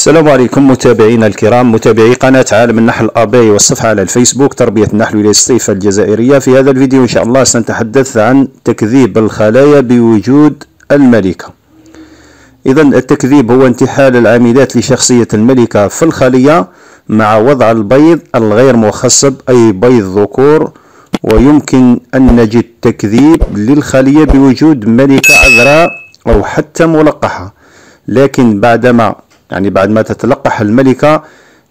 السلام عليكم متابعينا الكرام متابعي قناة عالم النحل الآبي والصفحة على الفيسبوك تربية النحل ولاية الصيف الجزائرية. في هذا الفيديو إن شاء الله سنتحدث عن تكذيب الخلايا بوجود الملكة. إذا التكذيب هو انتحال العاملات لشخصية الملكة في الخلية مع وضع البيض الغير مخصب أي بيض ذكور ويمكن أن نجد تكذيب للخلية بوجود ملكة عذراء أو حتى ملقحة. لكن بعدما يعني بعد ما تتلقح الملكة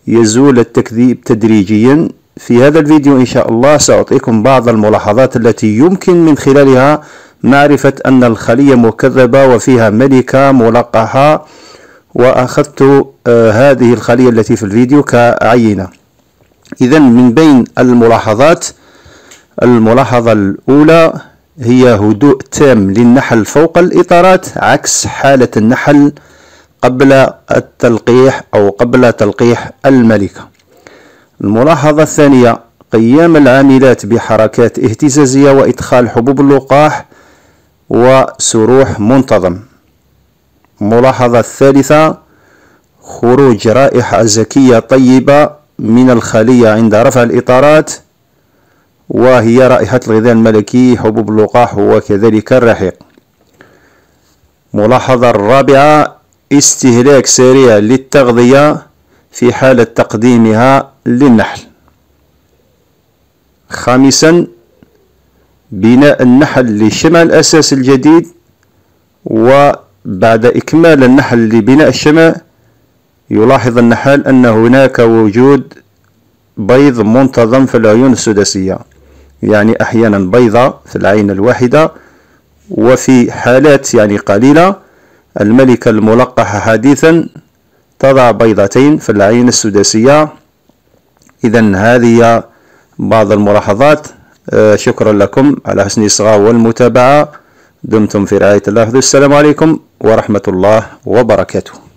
يزول التكذيب تدريجيا. في هذا الفيديو إن شاء الله سأعطيكم بعض الملاحظات التي يمكن من خلالها معرفة أن الخلية مكذبة وفيها ملكة ملقحة. وأخذت آه هذه الخلية التي في الفيديو كعينة. إذا من بين الملاحظات الملاحظة الأولى هي هدوء تام للنحل فوق الإطارات عكس حالة النحل قبل التلقيح أو قبل تلقيح الملكة. الملاحظة الثانية قيام العاملات بحركات اهتزازية وإدخال حبوب اللقاح وسروح منتظم. الملاحظة الثالثة خروج رائحة زكية طيبة من الخلية عند رفع الإطارات وهي رائحة الغذاء الملكي حبوب اللقاح وكذلك الرحيق. ملاحظة الرابعة استهلاك سريع للتغذية في حالة تقديمها للنحل. خامسا بناء النحل لشمع الأساس الجديد وبعد إكمال النحل لبناء الشمع يلاحظ النحال أن هناك وجود بيض منتظم في العيون السداسية. يعني أحيانا بيضة في العين الواحدة وفي حالات يعني قليلة الملكة الملقحة حديثا تضع بيضتين في العين السداسية. إذا هذه بعض الملاحظات. آه، شكرا لكم على حسن الإصغاء والمتابعة. دمتم في رعاية الله. السلام عليكم ورحمة الله وبركاته.